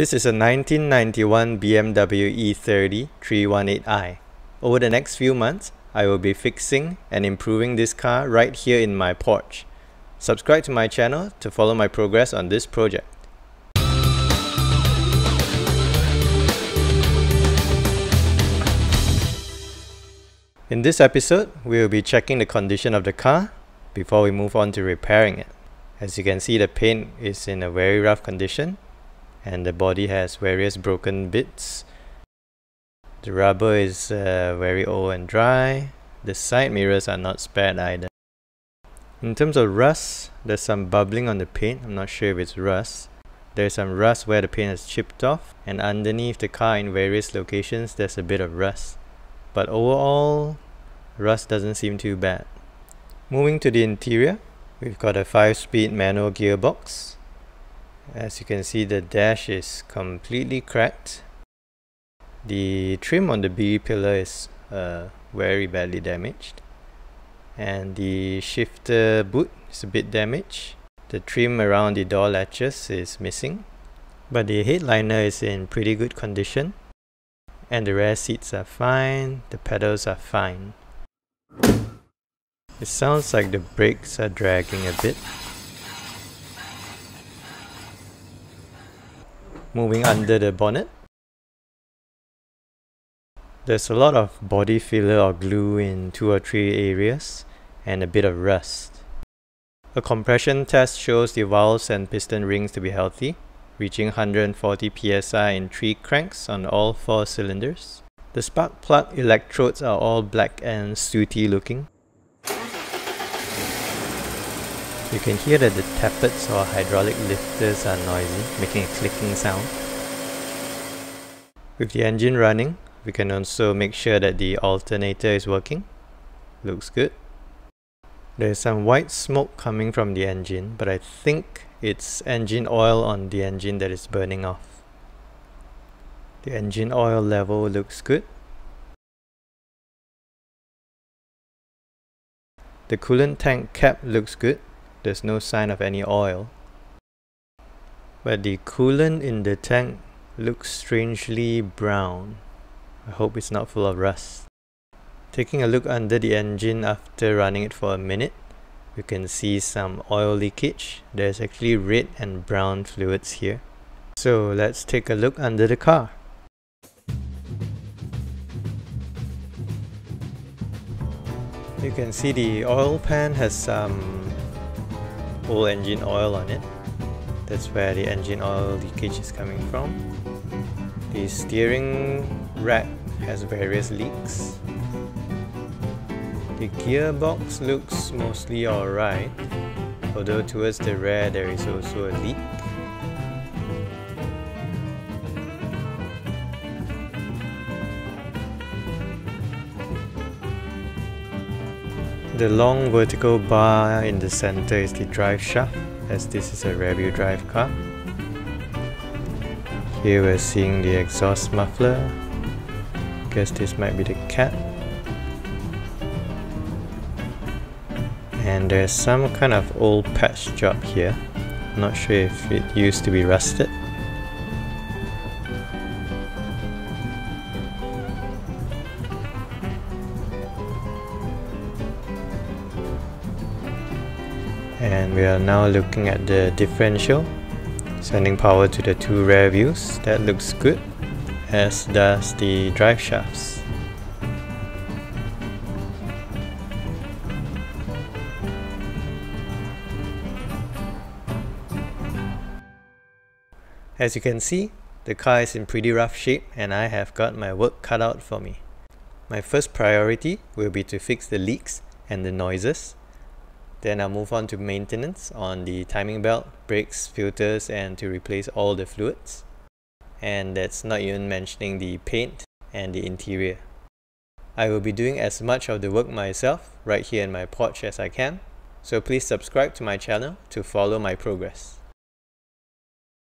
This is a 1991 BMW E30 318i. Over the next few months, I will be fixing and improving this car right here in my porch. Subscribe to my channel to follow my progress on this project. In this episode, we will be checking the condition of the car before we move on to repairing it. As you can see, the paint is in a very rough condition and the body has various broken bits. The rubber is uh, very old and dry. The side mirrors are not spared either. In terms of rust, there's some bubbling on the paint. I'm not sure if it's rust. There's some rust where the paint has chipped off and underneath the car in various locations there's a bit of rust. But overall, rust doesn't seem too bad. Moving to the interior, we've got a 5-speed manual gearbox. As you can see the dash is completely cracked. The trim on the B pillar is uh, very badly damaged. And the shifter boot is a bit damaged. The trim around the door latches is missing. But the headliner is in pretty good condition and the rear seats are fine, the pedals are fine. It sounds like the brakes are dragging a bit. Moving under the bonnet. There's a lot of body filler or glue in two or three areas and a bit of rust. A compression test shows the valves and piston rings to be healthy reaching 140 psi in 3 cranks on all 4 cylinders. The spark plug electrodes are all black and sooty looking. You can hear that the tappets or hydraulic lifters are noisy, making a clicking sound. With the engine running, we can also make sure that the alternator is working. Looks good. There's some white smoke coming from the engine, but I think it's engine oil on the engine that is burning off. The engine oil level looks good. The coolant tank cap looks good. There's no sign of any oil. But the coolant in the tank looks strangely brown. I hope it's not full of rust. Taking a look under the engine after running it for a minute, you can see some oil leakage. There's actually red and brown fluids here. So let's take a look under the car. You can see the oil pan has some old engine oil on it. That's where the engine oil leakage is coming from. The steering rack has various leaks. The gearbox looks mostly alright, although towards the rear there is also a leak. The long vertical bar in the center is the drive shaft, as this is a rear-wheel drive car. Here we're seeing the exhaust muffler. Guess this might be the cat. and there's some kind of old patch job here not sure if it used to be rusted and we are now looking at the differential sending power to the two rear wheels that looks good as does the drive shafts As you can see, the car is in pretty rough shape and I have got my work cut out for me. My first priority will be to fix the leaks and the noises. Then I'll move on to maintenance on the timing belt, brakes, filters and to replace all the fluids. And that's not even mentioning the paint and the interior. I will be doing as much of the work myself right here in my porch as I can, so please subscribe to my channel to follow my progress.